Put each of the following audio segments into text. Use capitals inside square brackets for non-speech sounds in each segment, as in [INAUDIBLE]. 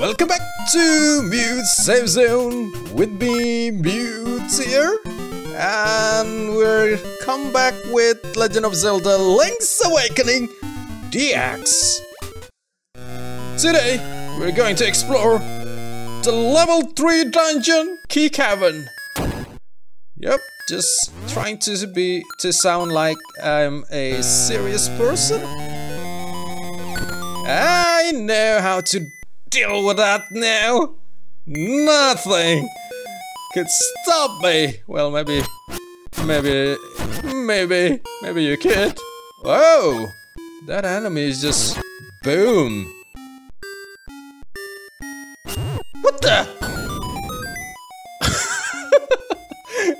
Welcome back to Mute safeZone with me, Mute here. And we're come back with Legend of Zelda Link's Awakening DX. Today, we're going to explore the level 3 dungeon Key Cavern. Yep, just trying to be to sound like I'm a serious person. I know how to deal with that now. Nothing could stop me. Well, maybe, maybe, maybe, maybe you could. Whoa, that enemy is just boom. What the? [LAUGHS]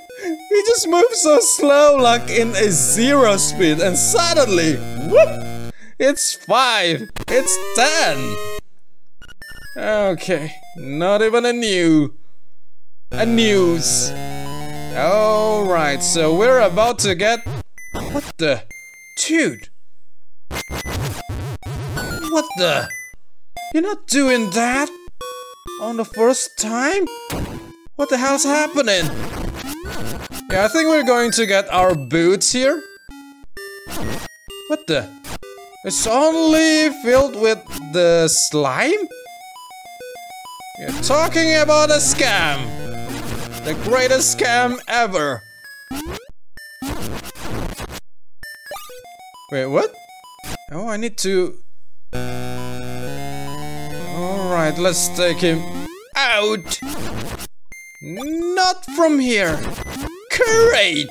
he just moves so slow, like in a zero speed, and suddenly, whoop, it's five, it's ten. Okay, not even a new, a news. Alright, so we're about to get, what the, dude. What the? You're not doing that? On the first time? What the hell's happening? Yeah, I think we're going to get our boots here. What the? It's only filled with the slime? Talking about a scam! The greatest scam ever! Wait, what? Oh, I need to... Alright, let's take him out! Not from here! Great!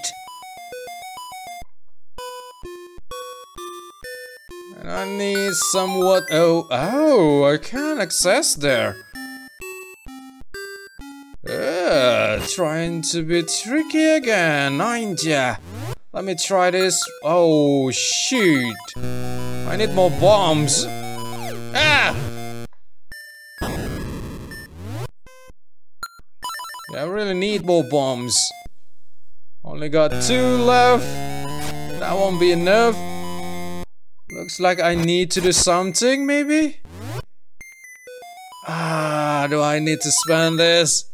And I need somewhat... Oh, oh, I can't access there. Trying to be tricky again, aren't ya? Let me try this. Oh, shoot. I need more bombs. Ah! I really need more bombs. Only got two left. That won't be enough. Looks like I need to do something, maybe? Ah, do I need to spend this?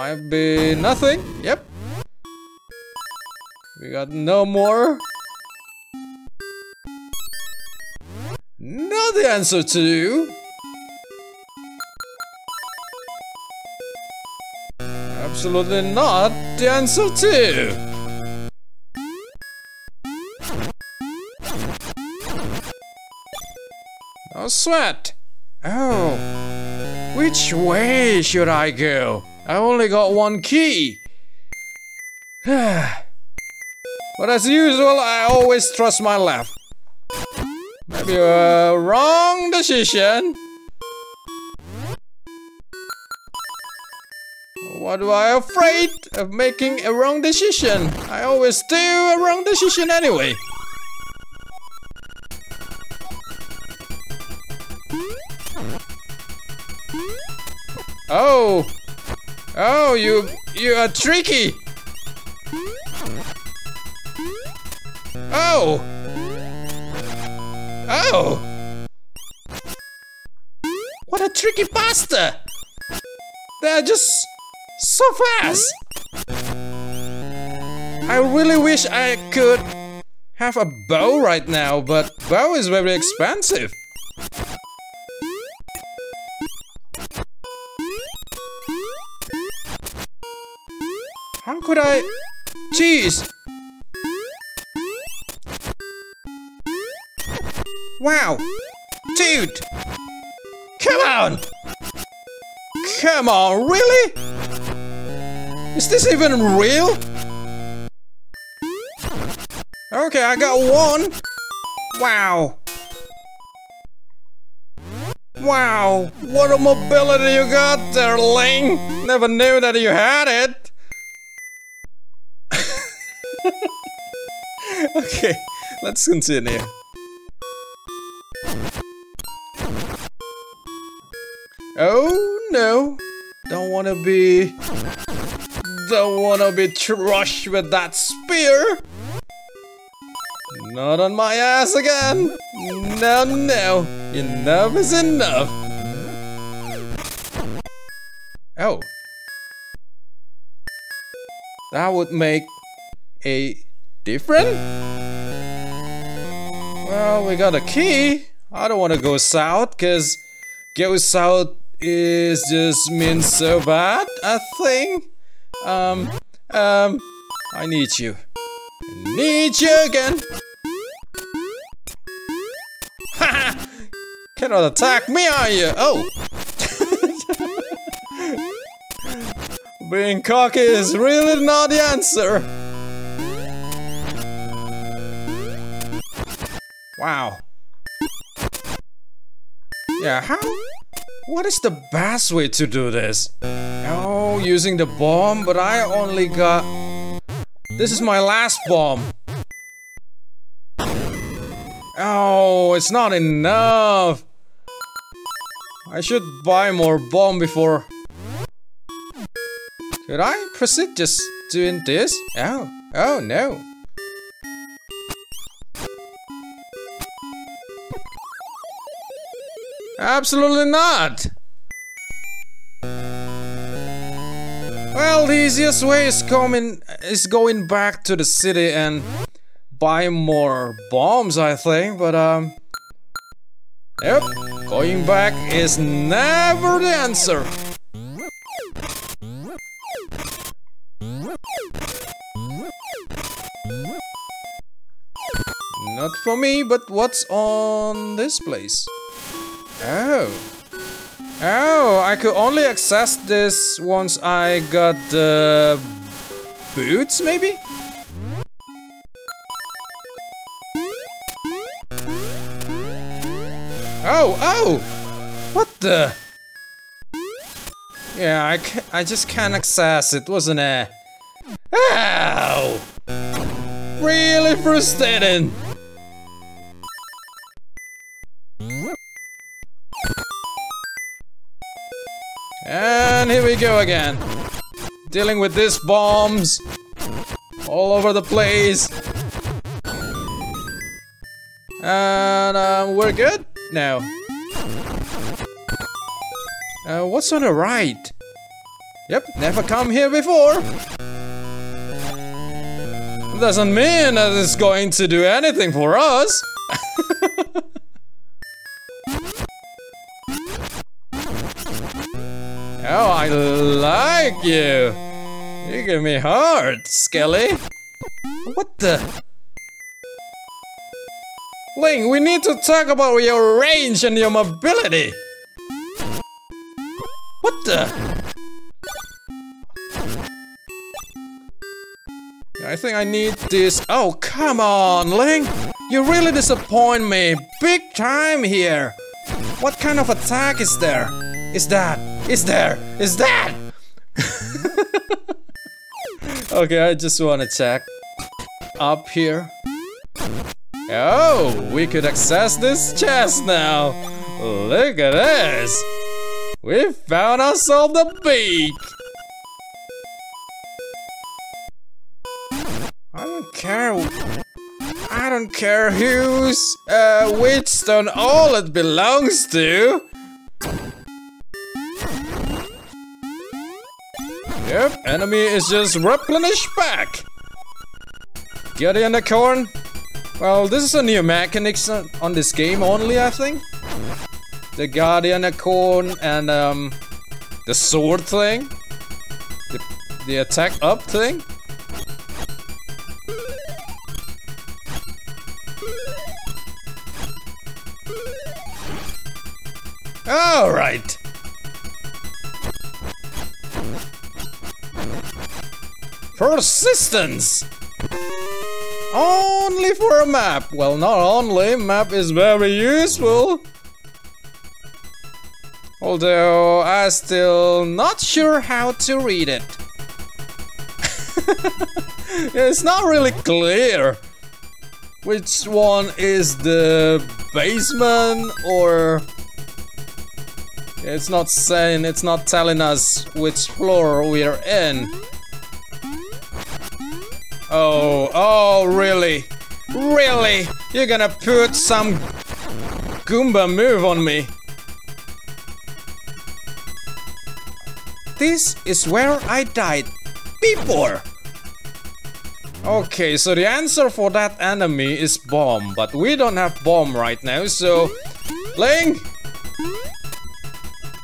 Might be nothing. Yep. We got no more. Not the answer to. Absolutely not the answer to. No sweat. Oh. Which way should I go? I only got one key. [SIGHS] but as usual, I always trust my left. Maybe a wrong decision. What am I afraid of making a wrong decision? I always do a wrong decision anyway. Oh! Oh, you you are tricky. Oh. Oh. What a tricky pasta. They're just so fast. I really wish I could have a bow right now, but bow is very expensive. Could I... Jeez! Wow! Dude! Come on! Come on, really? Is this even real? Okay, I got one! Wow! Wow! What a mobility you got there, Ling! Never knew that you had it! [LAUGHS] okay, let's continue. Oh no, don't wanna be... Don't wanna be crushed with that spear! Not on my ass again! No, no! Enough is enough! Oh. That would make a different? Well, we got a key. I don't want to go south, because go south is just means so bad, I think. Um, um, I need you. Need you again. Cannot attack me, are you? Oh! [LAUGHS] Being cocky is really not the answer. Wow. Yeah, how? What is the best way to do this? Oh, using the bomb, but I only got... This is my last bomb. Oh, it's not enough. I should buy more bomb before... Could I proceed just doing this? Oh, oh no. Absolutely not! Well, the easiest way is coming is going back to the city and buy more bombs, I think, but um Yep, going back is never the answer. Not for me, but what's on this place? Oh. Oh, I could only access this once I got the boots, maybe? Oh, oh! What the? Yeah, I, I just can't access it, wasn't it? Ow! Really frustrating! And here we go again. Dealing with these bombs all over the place. And um, we're good? No. Uh, what's on the right? Yep, never come here before. Doesn't mean that it's going to do anything for us. [LAUGHS] oh, I like you. You give me heart, Skelly. What the? Ling, we need to talk about your range and your mobility. What the? I think I need this. Oh, come on, Ling. You really disappoint me. Big time here. What kind of attack is there? Is that? Is there? Is that? okay, I just want to check. Up here. Oh, we could access this chest now. Look at this. We found ourselves the beak. I don't care. I don't care whose, uh, which stone all it belongs to. Yep, enemy is just replenished back. Get in the corn. Well, this is a new mechanic on this game only, I think. The Guardian Acorn and um, the sword thing. The, the attack up thing. Alright. Persistence! Only for a map. Well, not only, map is very useful. Although, I'm still not sure how to read it. [LAUGHS] it's not really clear which one is the basement or it's not saying it's not telling us which floor we're in Oh, oh, really? Really? You're gonna put some Goomba move on me? This is where I died before. Okay, so the answer for that enemy is bomb, but we don't have bomb right now, so... Ling!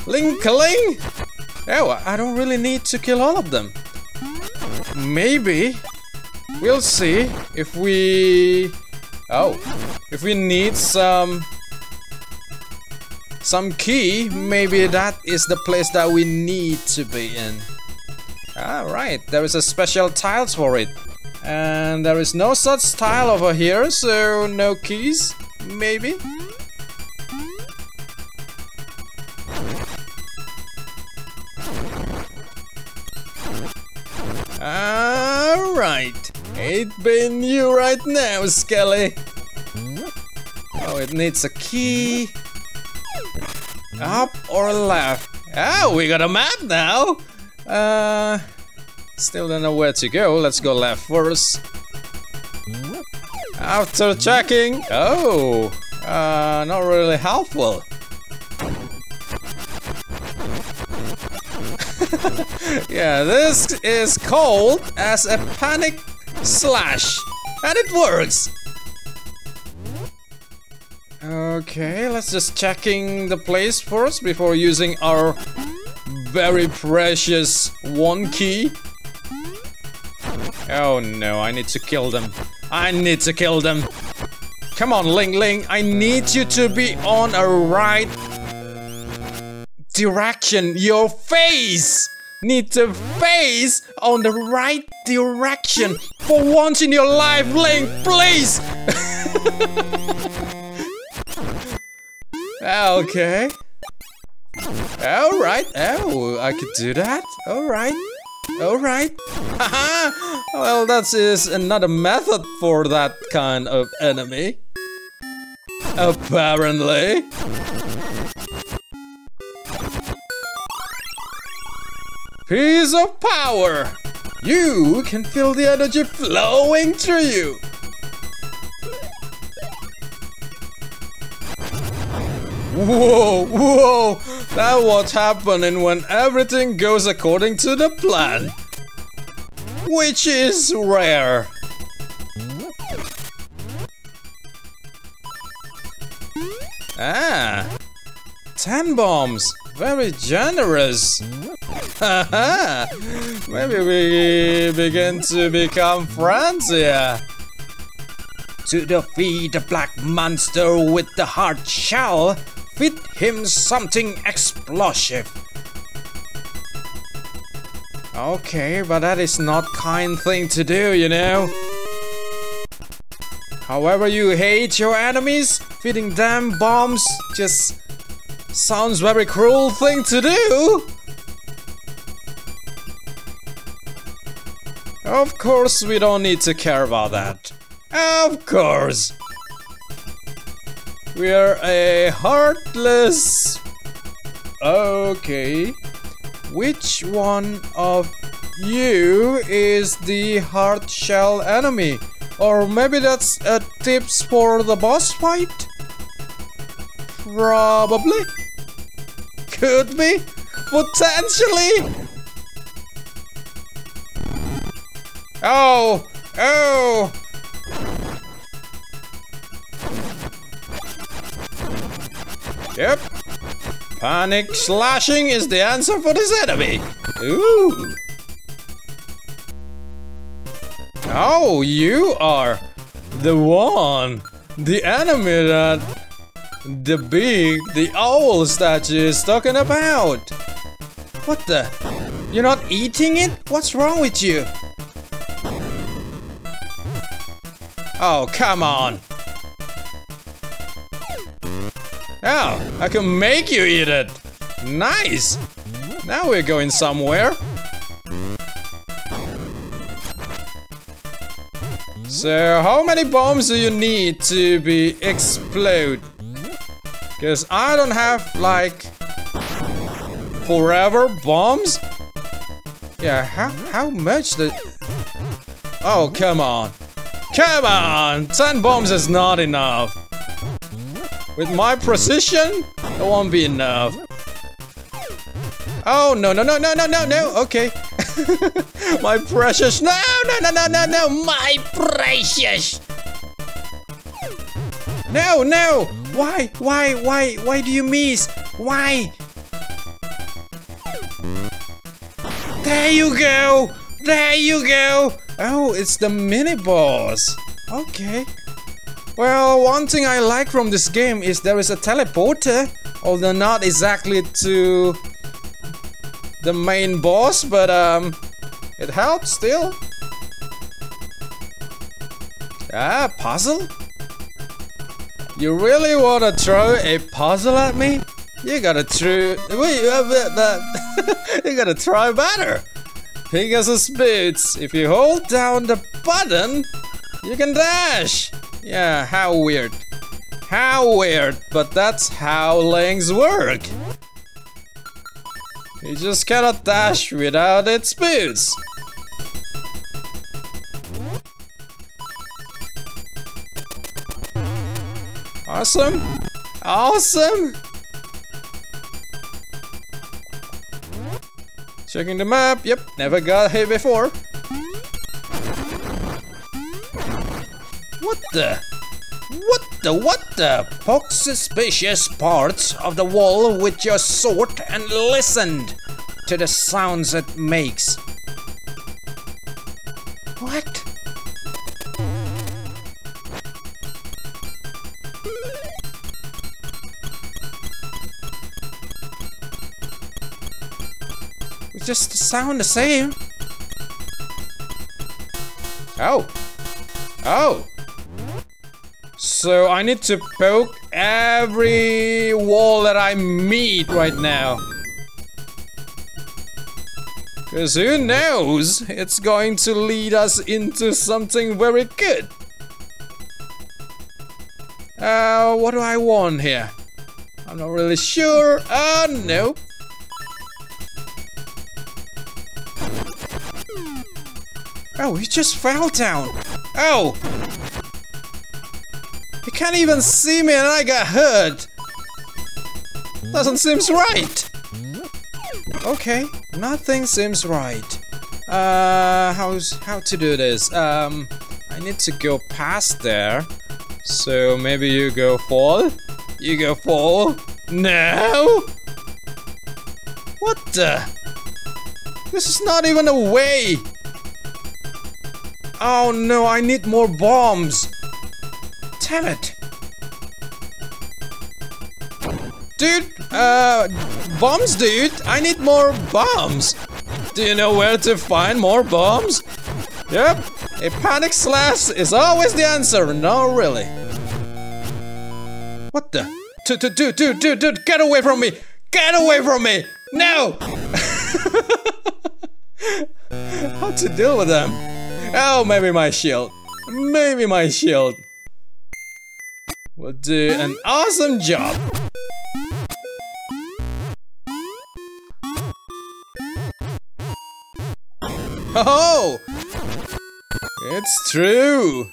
Ling Ling! Oh, I don't really need to kill all of them. Maybe we'll see if we... Oh, if we need some... Some key, maybe that is the place that we need to be in. Alright, there is a special tiles for it. And there is no such tile over here, so no keys, maybe? Alright, it been you right now, Skelly. Oh, it needs a key. Up or left? Oh, we got a map now. Uh, Still don't know where to go. Let's go left first. After checking. Oh, uh, not really helpful. [LAUGHS] yeah, this is cold as a panic slash. And it works. Okay, let's just checking the place first before using our very precious one key. Oh no, I need to kill them. I need to kill them. Come on, Ling Ling, I need you to be on a right direction. Your face need to face on the right direction. For once in your life, Link, please. [LAUGHS] okay. Alright, oh, I could do that. Alright. Alright. Well, that is another method for that kind of enemy. Apparently. Piece of power! You can feel the energy flowing through you! Whoa, whoa! That's what's happening when everything goes according to the plan. Which is rare. Ah, 10 bombs. Very generous. Maybe we begin to become friends here. To defeat the black monster with the hard shell, Feed him something explosive. Okay, but that is not kind thing to do, you know? However you hate your enemies, feeding them bombs just sounds very cruel thing to do. Of course we don't need to care about that. Of course. We are a heartless... Okay. Which one of you is the hard shell enemy? Or maybe that's a tips for the boss fight? Probably. Could be. Potentially. Oh! Oh! Yep. Panic slashing is the answer for this enemy. Ooh. Oh, you are the one. The enemy that the big, the owl statue is talking about. What the? You're not eating it? What's wrong with you? Oh, come on. Oh, I can make you eat it! Nice! Now we're going somewhere. So, how many bombs do you need to be explode? Because I don't have, like, forever bombs? Yeah, how, how much the... Oh, come on. Come on! 10 bombs is not enough. With my precision, it won't be enough. Oh, no, no, no, no, no, no, no. Okay. my precious. No, no, no, no, no, no. My precious. No, no. Why, why, why, why do you miss? Why? There you go. There you go. Oh, it's the mini boss. Okay. Well, one thing I like from this game is there is a teleporter, although not exactly to the main boss, but um, it helps still. Ah, puzzle? You really want to throw a puzzle at me? You gotta try. Wait, you [LAUGHS] gotta try better. Pegasus boots. If you hold down the button, you can dash. Yeah, how weird. How weird, but that's how lanes work. You just cannot dash without its boots. Awesome. Awesome. Checking the map. Yep, never got here before. What the? What the? What the? Poke suspicious parts of the wall with your sword and listened to the sounds it makes. What? Just sound the same. Oh. Oh. So I need to poke every wall that I meet right now. Because who knows, it's going to lead us into something very good. Uh, what do I want here? I'm not really sure. Uh, nope. Oh, he just fell down. Oh! He can't even see me and I got hurt. Doesn't seem right. Okay, nothing seems right. Uh, how's how to do this? Um, I need to go past there. So maybe you go fall. You go fall. No. What the? This is not even a way. Oh no, I need more bombs! Damn it! Dude, uh, bombs dude, I need more bombs! Do you know where to find more bombs? Yep, a panic slash is always the answer, no really. What the? Dude, dude, dude, dude, dude, dude, get away from me! Get away from me! No! [LAUGHS] How to deal with them? Oh, maybe my shield. Maybe my shield. Will do an awesome job. Oh! It's true!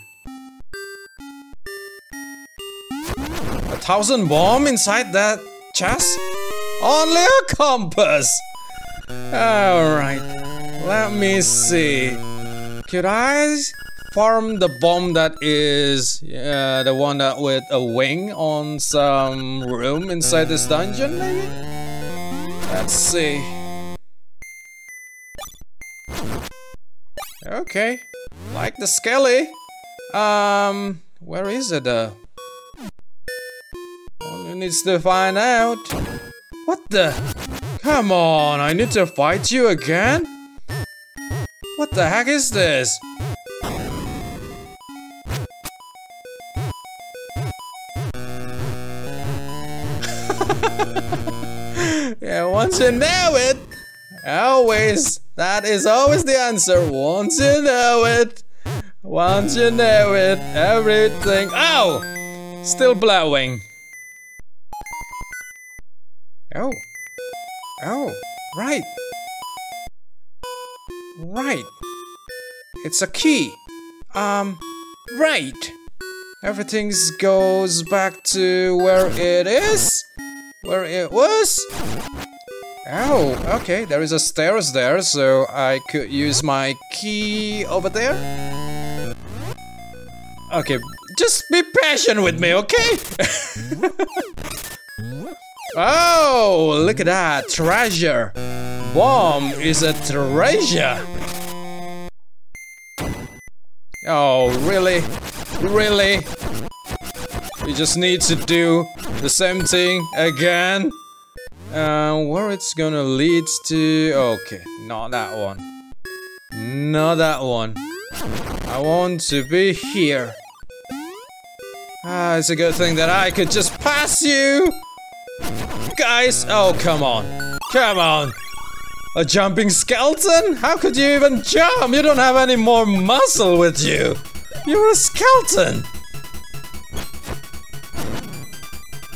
A thousand bomb inside that chest? Only a compass! Alright, let me see. Could I farm the bomb that is uh, the one that with a wing on some room inside this dungeon maybe? Let's see. Okay, like the skelly. Um, where is it though? Only needs to find out. What the? Come on, I need to fight you again? What the heck is this? [LAUGHS] yeah, once you know it, always, that is always the answer. Once you know it, once you know it, everything. Ow! Still blowing. Oh. Oh, right. Right. It's a key. Um, Right. Everything goes back to where it is? Where it was? Oh, okay, there is a stairs there, so I could use my key over there. Okay, just be patient with me, okay? [LAUGHS] oh, look at that, treasure. Bomb is a treasure. Oh, really? Really? We just need to do the same thing again? Uh, where it's gonna lead to... Okay, not that one. Not that one. I want to be here. Ah, it's a good thing that I could just pass you! Guys, oh come on. Come on! A jumping skeleton? How could you even jump? You don't have any more muscle with you! You're a skeleton!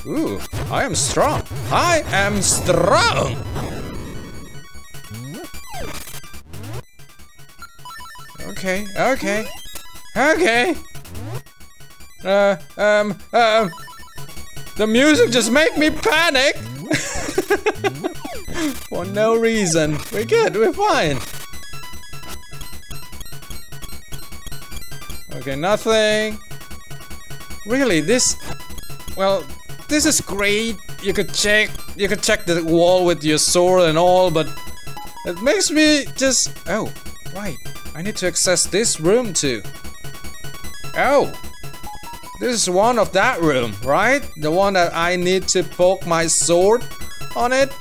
Ooh, I am strong. I am strong! Okay, okay, okay. Uh, um, um, the music just make me panic! [LAUGHS] For no reason. We're good, we're fine. Okay, nothing. Really, this... Well, this is great. You could check you could check the wall with your sword and all, but it makes me just oh right. I need to access this room too. Oh, this is one of that room, right? The one that I need to poke my sword on it,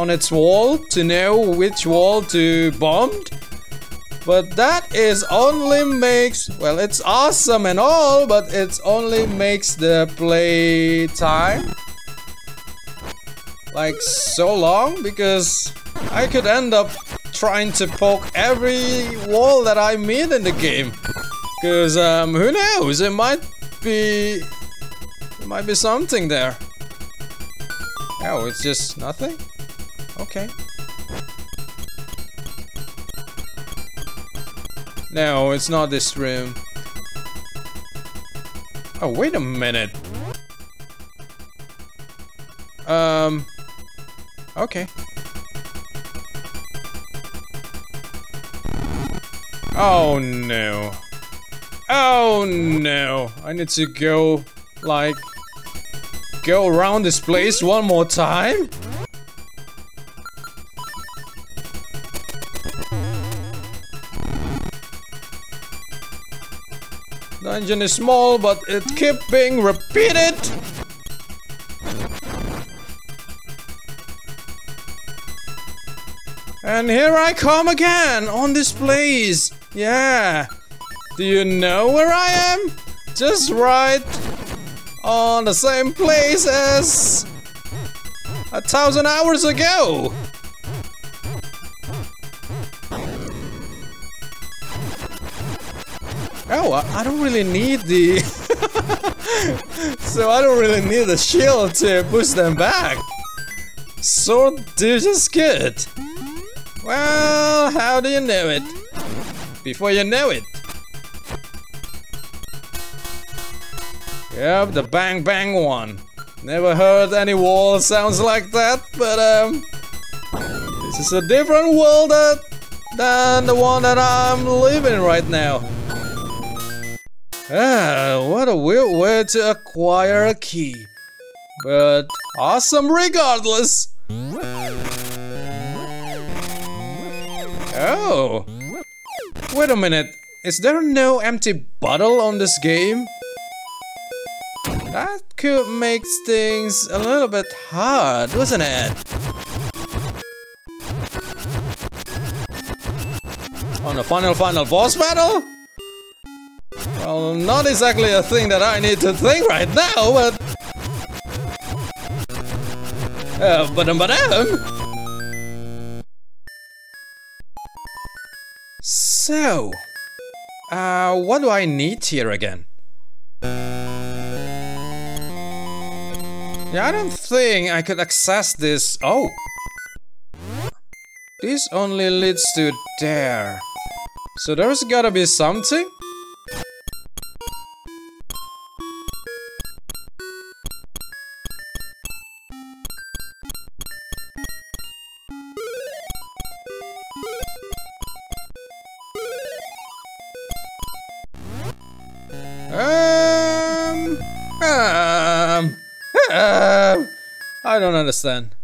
on its wall to know which wall to bomb. But that is only makes, well, it's awesome and all, but it only makes the play time like so long because I could end up trying to poke every wall that I meet in the game. Cause um, who knows? It might be, it might be something there. Oh, it's just nothing. Okay. No, it's not this room. Oh, wait a minute. Um... Okay. Oh no. Oh no. I need to go, like, go around this place one more time? Dungeon is small, but it kept being repeated. And here I come again on this place. Yeah. Do you know where I am? Just right on the same place as a thousand hours ago. Oh, I, don't really need the... [LAUGHS] so I don't really need the shield to push them back. Sword do is good. Well, how do you know it? Before you know it. Yep, the bang bang one. Never heard any wall sounds like that, but um... This is a different world that, than the one that I'm living right now. Ah, what a weird way to acquire a key. But awesome regardless. Oh. Wait a minute. Is there no empty bottle on this game? That could make things a little bit hard, wasn't it? On the final final boss battle? Well, not exactly a thing that I need to think right now, but... Uh, but um, but um. So... Uh, what do I need here again? Yeah, I don't think I could access this. Oh! This only leads to there. So there's gotta be something? Don't understand.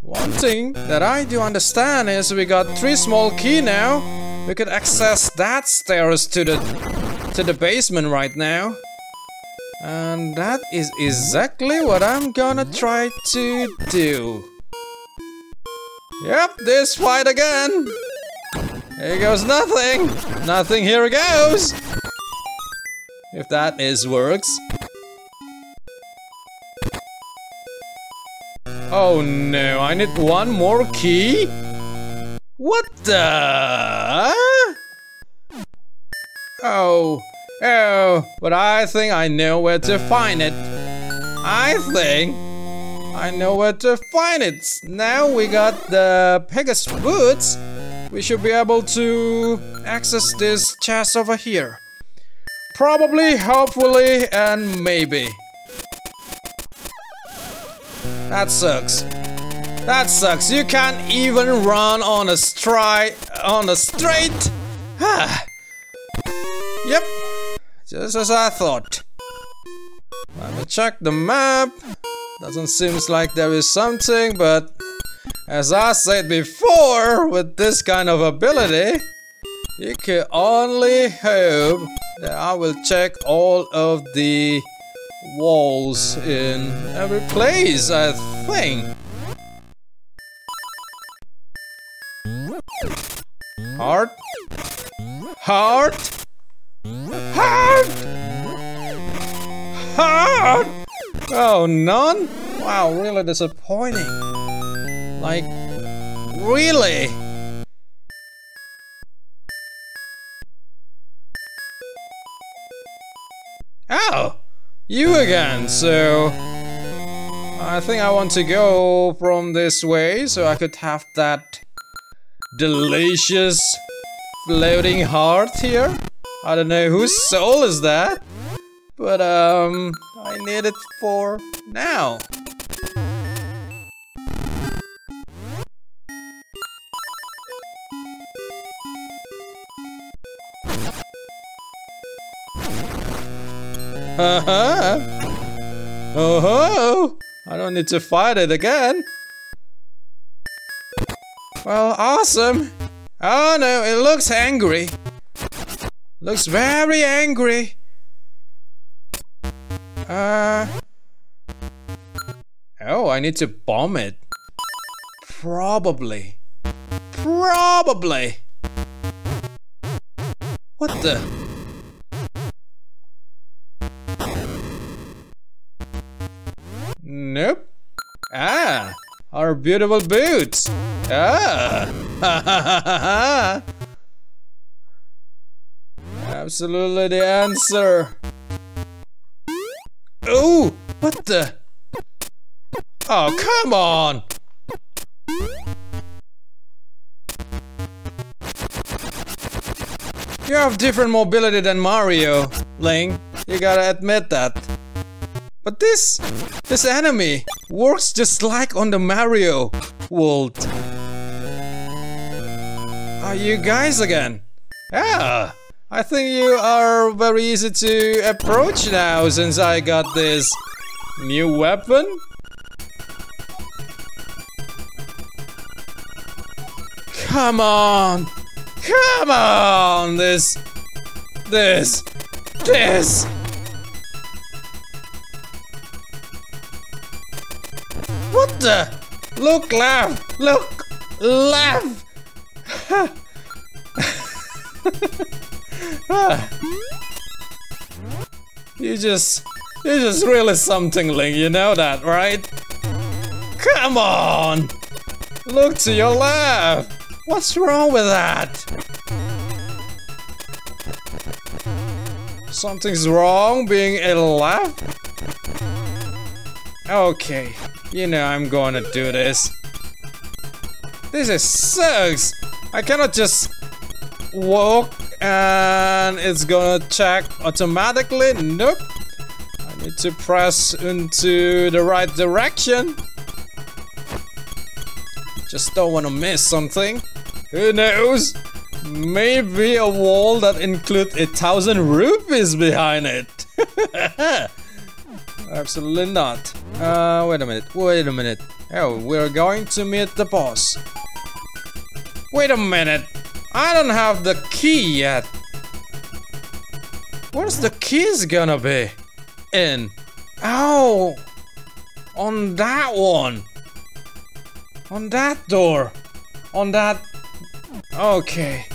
One thing that I do understand is we got three small key now. We could access that stairs to the to the basement right now. And that is exactly what I'm gonna try to do. Yep, this fight again. Here goes nothing. Nothing, here goes. If that is works. Oh no, I need one more key? What the? Oh, oh, but I think I know where to find it. I think I know where to find it. Now we got the Pegasus boots. We should be able to access this chest over here. Probably, hopefully, and maybe. That sucks. That sucks. You can't even run on a stride on a straight. [SIGHS] yep. Just as I thought. Let me check the map. Doesn't seem like there is something, but as I said before, with this kind of ability, you can only hope that I will check all of the walls in every place, I think. Heart? Heart? Heart? Heart? Oh, none? Wow, really disappointing. Like, really? Oh! You again, so... I think I want to go from this way so I could have that delicious floating heart here. I don't know whose soul is that, but um, I need it for now. Uh-huh. Oh-ho! I don't need to fight it again. Well, awesome. Oh no, it looks angry. Looks very angry. Uh... Oh, I need to bomb it. Probably. Probably. What the? Our beautiful boots. Ah. [LAUGHS] Absolutely the answer. Oh, what the? Oh, come on. You have different mobility than Mario, Link. You gotta admit that. But this, this enemy works just like on the Mario world. Are you guys again? Yeah, I think you are very easy to approach now since I got this new weapon. Come on! Come on! This... This... This... What the? Look, laugh! Look! Laugh! you just... You're just really something, Link, you know that, right? Come on! Look to your left! What's wrong with that? Something's wrong being a left? Okay, you know I'm gonna do this. This is sucks! I cannot just walk and it's gonna check automatically. Nope. I need to press into the right direction. Just don't want to miss something. Who knows? Maybe a wall that includes a thousand rupees behind it. [LAUGHS] Absolutely not. Uh, wait a minute, wait a minute. Oh, we're going to meet the boss. Wait a minute. I don't have the key yet. Where's the keys gonna be? In. Oh! On that one. On that door. On that... Okay.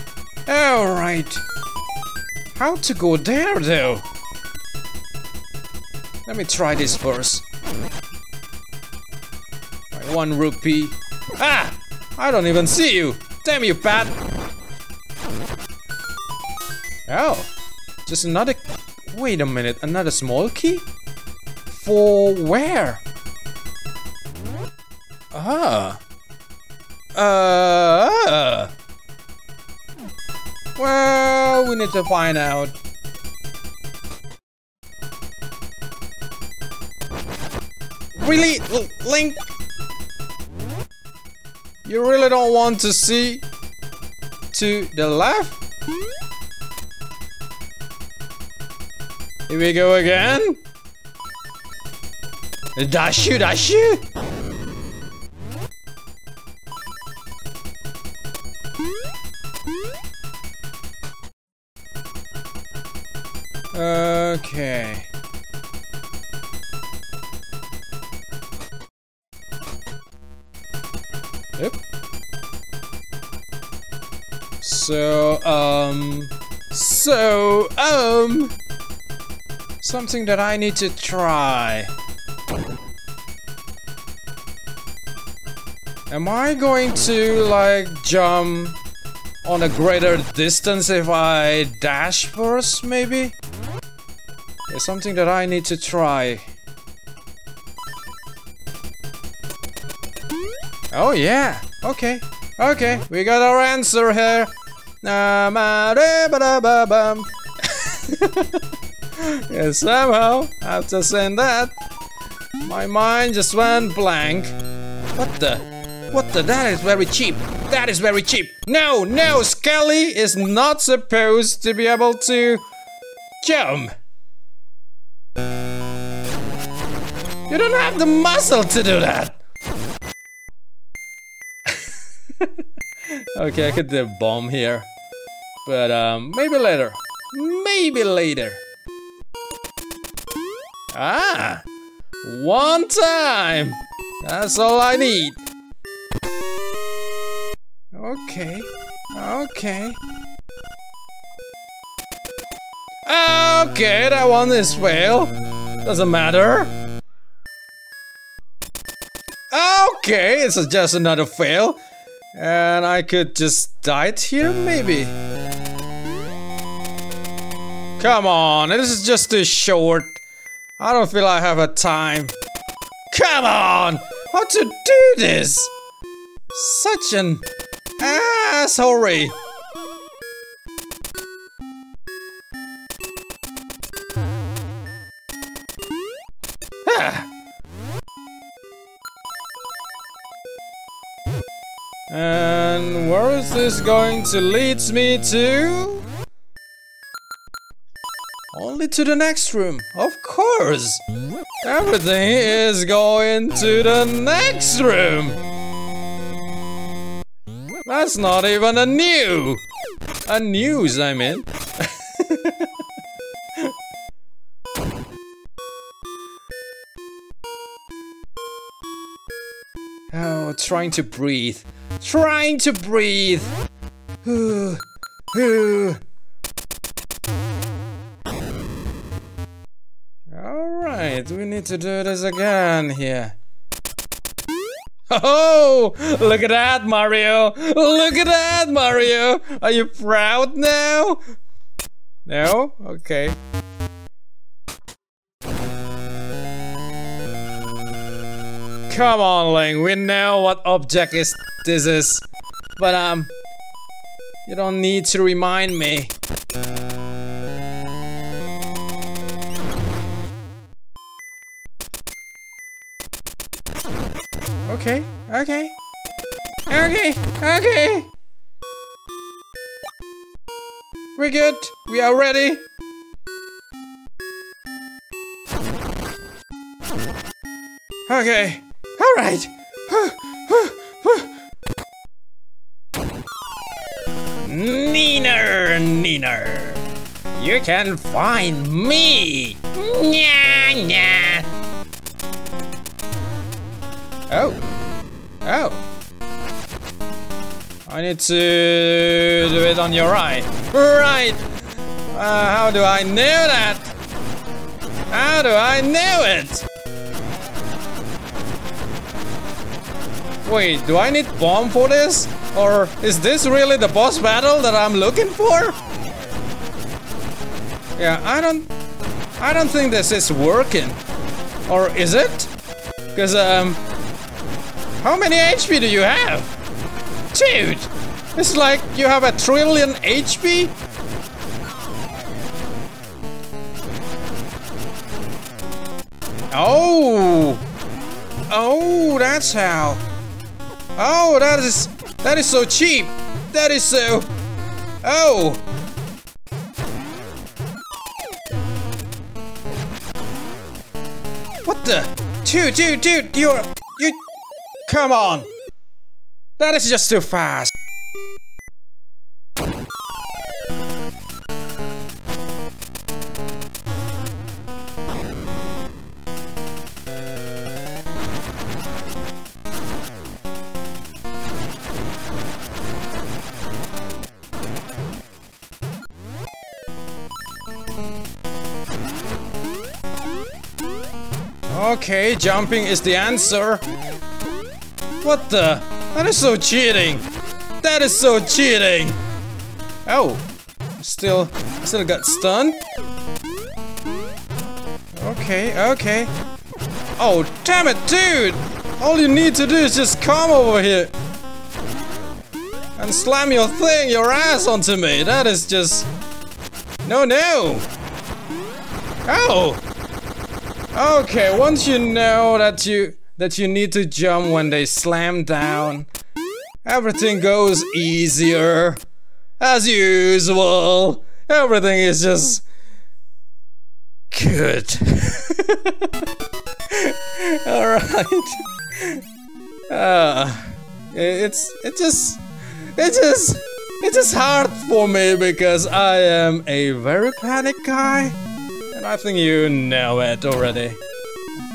Alright. How to go there though? Let me try this first. My one rupee. Ah! I don't even see you! Damn you, Pat! Oh, just another... Wait a minute, another small key? For where? Ah. Uh. Well, we need to find out. Really? Link? You really don't want to see to the left? Here we go again. Dash you, dash you. Something that I need to try. Am I going to, like, jump on a greater distance if I dash first, maybe? It's something that I need to try. Oh yeah, okay, okay, we got our answer here. [LAUGHS] yeah, somehow, after saying that, my mind just went blank. What the? What the? That is very cheap. That is very cheap. No, no, Skelly is not supposed to be able to jump. You don't have the muscle to do that. [LAUGHS] okay, I could do a bomb here. But um, maybe later. Maybe later. Ah! One time! That's all I need. Okay. Okay. Okay, that one is fail. Doesn't matter. Okay, it's just another fail. And I could just die here, maybe. Come on, this is just too short. I don't feel I have a time. Come on! How to do this? Such an asshole! [SIGHS] And where is this going to lead me to? To the next room, of course! Everything is going to the next room! That's not even a new! A news, I mean. [LAUGHS] oh, trying to breathe. Trying to breathe! [SIGHS] [SIGHS] [SIGHS] Alright, we need to do this again here. Oh, look at that, Mario! Look at that, Mario! Are you proud now? No? Okay. Come on, Link, we know what object is this is. But, um, you don't need to remind me. Okay, okay. Okay, okay. We're good. We are ready. Okay. Alright. Neener, Neener. You can find me. Nya, nya. Oh. Oh. I need to do it on your right. Right. Uh, how do I know that? How do I know it? Wait, do I need bomb for this? Or is this really the boss battle that I'm looking for? Yeah, I don't I don't think this is working. Or is it? Cuz um how many HP do you have? Dude, it's like you have a trillion HP? Oh! Oh, that's how. Oh, that is that is so cheap. That is so. Oh. What the? Dude, dude, dude, you're you. Come on. That is just too fast. Okay, jumping is the answer. What the? That is so cheating. That is so cheating. Oh, still, still got stunned. Okay, okay. Oh, damn it, dude! All you need to do is just come over here and slam your thing, your ass onto me. That is just no, no. Oh. Okay, once you know that you that you need to jump when they slam down, everything goes easier. As usual. Everything is just good. [LAUGHS] Alright. Uh, it's it just it just it's just hard for me because I am a very panic guy. And I think you know it already.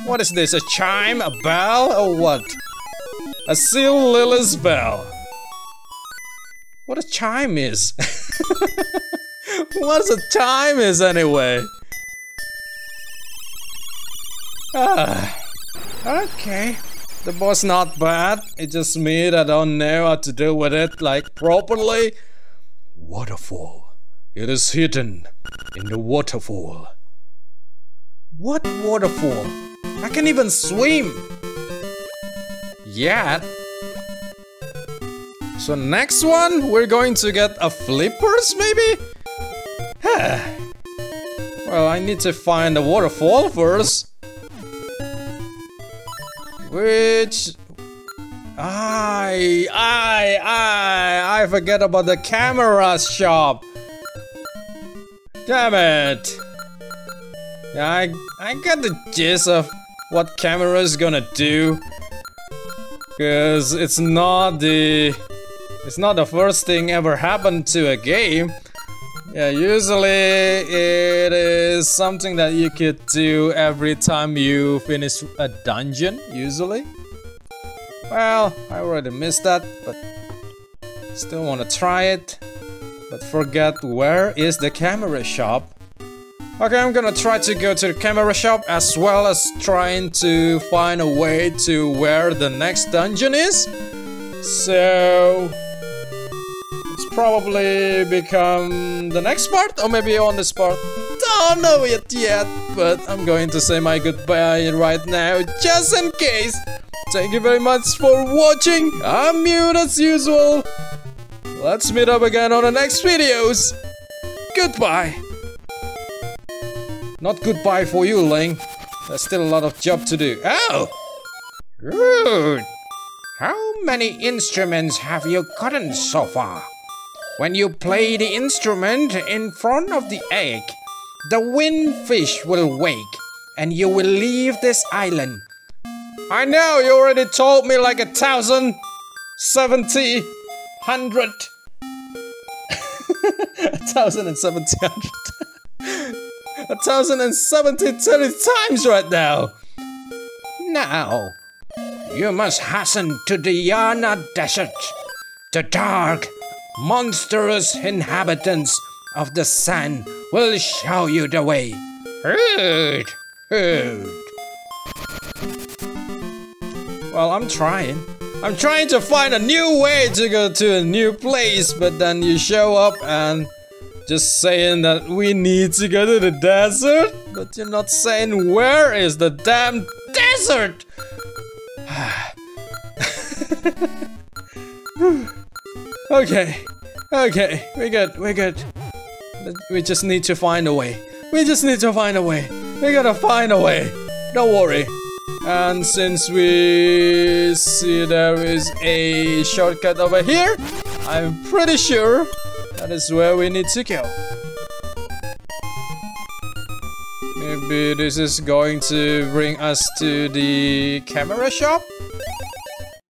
What is this? A chime? A bell? Or what? A Sea Lily's bell. What a chime is? [LAUGHS] what a chime is anyway? Ah, okay. The boss not bad. It's just me that don't know how to deal with it like properly. Waterfall. It is hidden in the waterfall. What waterfall? I can't even swim! Yet. So next one, we're going to get a flippers maybe? [SIGHS] well, I need to find a waterfall first. Which... I, I, I, I forget about the camera shop. Damn it. I, I got the gist of what camera is gonna do. Cause it's not the... It's not the first thing ever happened to a game. Yeah, usually it is something that you could do every time you finish a dungeon, usually. Well, I already missed that, but still want to try it. But forget where is the camera shop. Okay, I'm gonna try to go to the camera shop as well as trying to find a way to where the next dungeon is. So... It's probably become the next part or maybe on this part. Don't know it yet, but I'm going to say my goodbye right now just in case. Thank you very much for watching. I'm Mute as usual. Let's meet up again on the next videos. Goodbye. Not goodbye for you, Link. There's still a lot of job to do. Oh! Good. How many instruments have you gotten so far? When you play the instrument in front of the egg, the Wind Fish will wake and you will leave this island. I know you already told me like a thousand, seventy, hundred, [LAUGHS] a thousand and seventy hundred, a thousand and seventy thirty times right now. Now, you must hasten to the Yarna Desert. The dark, monstrous inhabitants of the sand will show you the way. Hoot! Hoot! Well, I'm trying. I'm trying to find a new way to go to a new place, but then you show up and just saying that we need to go to the desert, but you're not saying where is the damn desert. [SIGHS] okay, okay, we're good, we're good. We just need to find a way. We just need to find a way. We gotta find a way. Don't worry. And since we see there is a shortcut over here, I'm pretty sure that is where we need to go. Maybe this is going to bring us to the camera shop?